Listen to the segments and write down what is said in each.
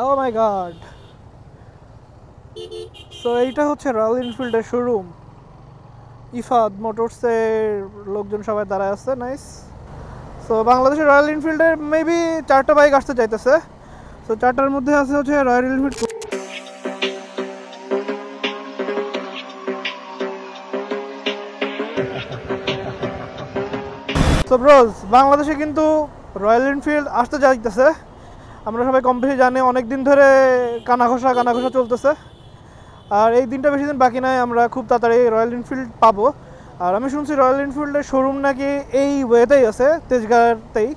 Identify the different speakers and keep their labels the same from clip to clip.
Speaker 1: ও মাই god so এইটা হচ্ছে royal এনফিল্ডের শোরুম ইফাদ মোটরসের লোকজন সবাই দাঁড়ায় আছে নাইস সো বাংলাদেশের রয়্যাল এনফিল্ডের মেবি চারটা বাইক আসতে চাইতেছে। সো চারটার মধ্যে আছে হচ্ছে রয়্যাল এনফিল্ড সো ব্রোজ বাংলাদেশে কিন্তু রয়্যাল এনফিল্ড আসতে চাইতেছে। আমরা সবাই কম বেশি জানি অনেক দিন ধরে কানাঘষা কানাঘষা চলতেছে। আর এই দিনটা বেশি দিন বাকি নাই, আমরা খুব তাড়াতাড়ি রয়্যাল এনফিল্ড পাবো। আর আমি শুনছি রয়্যাল এনফিল্ডের শোরুম নাকি এই ওয়েতেই আছে তেজগাঁতেই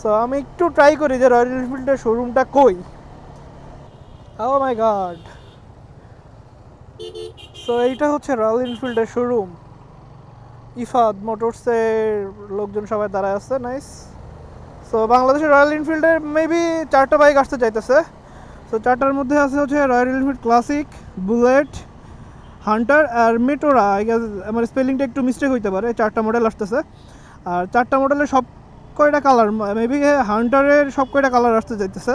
Speaker 1: সো আমি একটু ট্রাই করি যে রয়্যাল এনফিল্ডের শোরুমটা কই। ও মাই গড সো এইটা হচ্ছে রয়্যাল এনফিল্ডের শোরুম ইফাদ মোটরসের লোকজন সবাই দাঁড়ায় আছে নাইস সো বাংলাদেশের রয়্যাল এনফিল্ডের মেবি চারটা বাইক আসতে চাইতেছে। সো চারটার মধ্যে আছে হচ্ছে Royal Enfield Classic Bullet Hunter R মেটোরা I guess আমার স্পেলিংটা একটু মিস্টেক হইতে পারে চারটা মডেল আসতেছে। আর চারটা মডেলের সব কয়টা কালার মেবি হান্টারের সব কয়টা কালার আসতে চাইতেছে।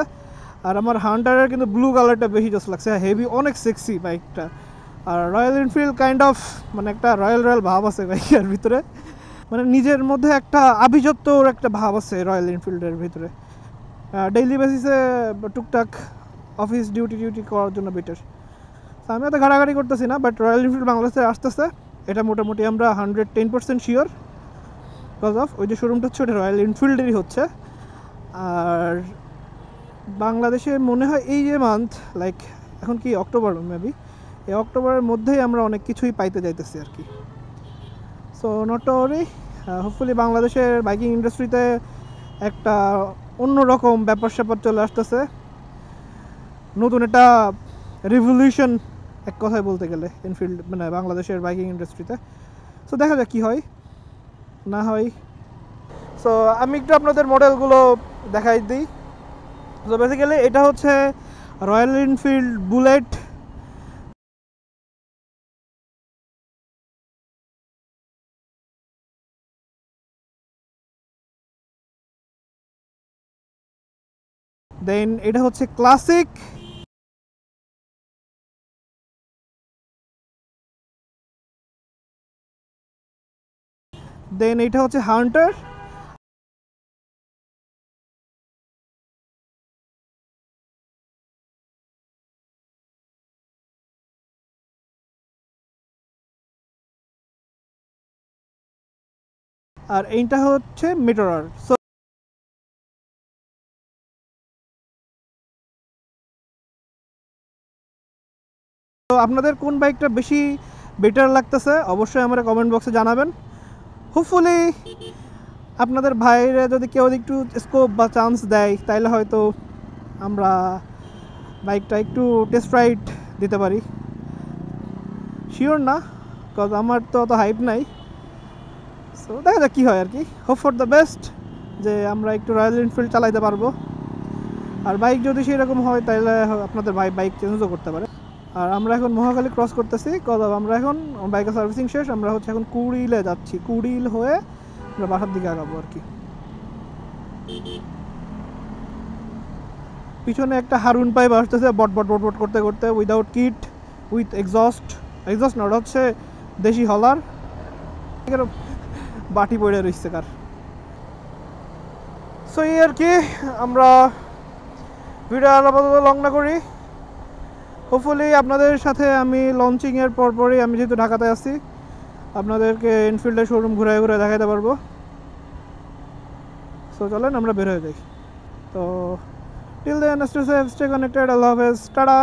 Speaker 1: আর আমার হান্টারের কিন্তু ব্লু কালারটা বেশি জোস লাগছে। হেভি অনেক সেক্সি বাইকটা আর রয়্যাল এনফিল্ড কাইন্ড অফ মানে একটা রয়্যাল রয়্যাল ভাব আছে বাইকের ভিতরে। মানে নিজের মধ্যে একটা আভিজাত্যর একটা ভাব আছে রয়্যাল এনফিল্ডের ভিতরে। ডেইলি বেসিসে টুকটাক অফিস ডিউটি ডিউটি করার জন্য বেটার আমি অত ঘাড়াঘাড়ি করতেছি না বাট রয়্যাল এনফিল্ড বাংলাদেশে আসতেছে। এটা মোটামুটি আমরা hundred ten percent sure because of ওই যে শোরুমটা হচ্ছে, ওটা রয়্যাল এনফিল্ডেরই হচ্ছে। আর বাংলাদেশে মনে হয় এই যে মান্থ লাইক এখন কি অক্টোবর মেবি এই অক্টোবরের মধ্যেই আমরা অনেক কিছুই পাইতে যাইতেছি আর কি। সো নট ওরি হোপফুলি বাংলাদেশের বাইকিং ইন্ডাস্ট্রিতে একটা অন্যরকম ব্যাপার স্যাপার চলে আসতেছে। নতুন একটা রিভলিউশন এক কথায় বলতে গেলে এনফিল্ড মানে বাংলাদেশের বাইকিং ইন্ডাস্ট্রিতে সো দেখা যাক কী হয়, না হয়। সো আমি একটু আপনাদের মডেলগুলো দেখাই দিই। তো বেসিক্যালি এটা হচ্ছে রয়্যাল এনফিল্ড বুলেট দেন এটা হচ্ছে ক্লাসিক। দেন এটা হচ্ছে হান্টার। আর এইটা হচ্ছে মিটোরার সো তো আপনাদের কোন বাইকটা বেশি বেটার লাগতেছে, অবশ্যই আমার কমেন্ট বক্সে জানাবেন। হোপফুলি আপনাদের ভাইরে যদি কেউ একটু স্কোপ বা চান্স দেয়, তাইলে হয়তো আমরা বাইকটা একটু টেস্ট রাইড দিতে পারি। শিওর না বিকজ আমার তো অত হাইপ নাই। সো দেখা যাক কী হয় আর কি। হোপ ফর দ্য বেস্ট যে আমরা একটু রয়্যাল এনফিল্ড চালাইতে পারব। আর বাইক যদি সেরকম হয় তাহলে আপনাদের ভাই বাইক চেঞ্জও করতে পারে। আর আমরা এখন মহাখালী ক্রস করতেছি কদম আমরা এখন বাইকের সার্ভিসিং শেষ, আমরা হচ্ছে এখন কুড়িলে যাচ্ছি। কুড়িল হয়ে আমরা বাসার দিকে আগাবো আর কি। পিছনে একটা হারুন পাইপ আসতেছে, বট বট বট বট করতে করতে without kit with exhaust exhaust না হচ্ছে দেশি হলার বাটি পড়ে রয়েছে কার। সো এই আর কি, আমরা ভিডিও আপাতত লং না করি। হোপফুলি আপনাদের সাথে আমি লঞ্চিংয়ের পরপরই আমি যেহেতু ঢাকাতে আসছি আপনাদেরকে এনফিল্ডের শোরুম ঘুরে ঘুরে দেখাতে পারব। সো চলেন আমরা বের হয়ে যাই। তো till then stay safe stay connected আল্লাহ হাফেজ টাটা।